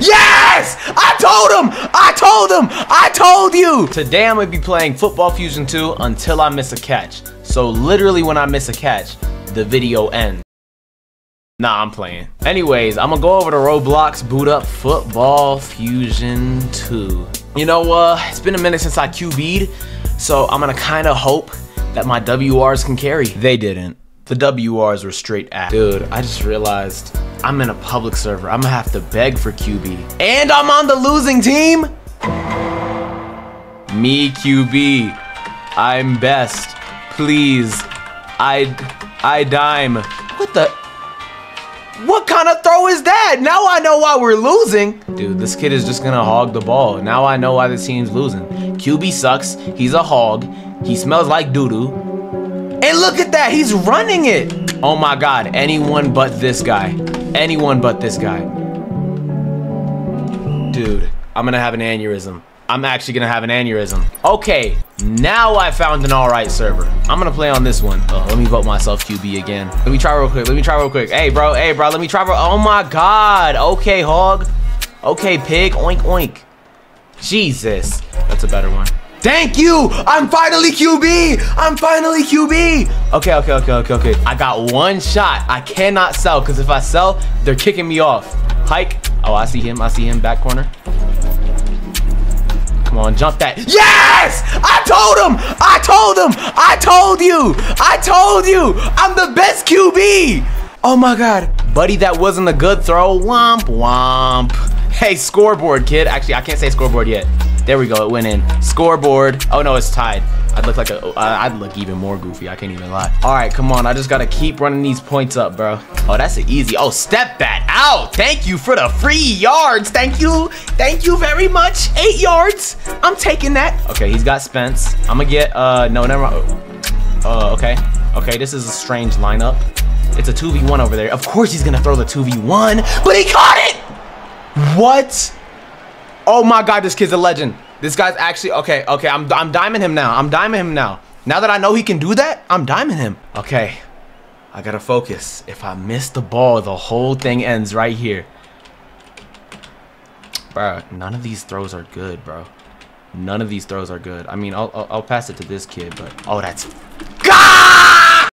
Yes! I told him! I told him! I told you! Today I'm gonna be playing Football Fusion 2 until I miss a catch. So literally when I miss a catch, the video ends. Nah, I'm playing. Anyways, I'm gonna go over to Roblox, boot up Football Fusion 2. You know, uh, it's been a minute since I QB'd, so I'm gonna kinda hope that my WRs can carry. They didn't. The WRs were straight ass. Dude, I just realized I'm in a public server. I'm gonna have to beg for QB. And I'm on the losing team! Me QB. I'm best. Please. I I dime. What the what kind of throw is that? Now I know why we're losing. Dude, this kid is just gonna hog the ball. Now I know why this team's losing. QB sucks. He's a hog. He smells like doo-doo. And look at that, he's running it. Oh my God, anyone but this guy. Anyone but this guy. Dude, I'm gonna have an aneurysm. I'm actually gonna have an aneurysm. Okay, now I found an all right server. I'm gonna play on this one. Oh, let me vote myself QB again. Let me try real quick. Let me try real quick. Hey, bro. Hey, bro. Let me try real. Oh my God. Okay, hog. Okay, pig. Oink, oink. Jesus. That's a better one. Thank you! I'm finally QB! I'm finally QB! Okay, okay, okay, okay, okay. I got one shot. I cannot sell, because if I sell, they're kicking me off. Hike. Oh, I see him. I see him. Back corner. Come on, jump that. Yes! I told him! I told him! I told you! I told you! I'm the best QB! Oh my god. Buddy, that wasn't a good throw. Womp womp. Hey, scoreboard, kid. Actually, I can't say scoreboard yet. There we go, it went in. Scoreboard. Oh no, it's tied. I'd look like a, I'd look even more goofy. I can't even lie. All right, come on. I just gotta keep running these points up, bro. Oh, that's an easy. Oh, step that out. Thank you for the free yards. Thank you. Thank you very much. Eight yards. I'm taking that. Okay, he's got Spence. I'm gonna get, uh, no, never mind. Uh, okay. Okay, this is a strange lineup. It's a 2v1 over there. Of course he's gonna throw the 2v1, but he caught it! What? Oh my god, this kid's a legend. This guy's actually okay. Okay, I'm I'm diming him now. I'm diming him now. Now that I know he can do that, I'm diming him. Okay, I gotta focus. If I miss the ball, the whole thing ends right here. Bro, none of these throws are good, bro. None of these throws are good. I mean, I'll, I'll, I'll pass it to this kid, but oh, that's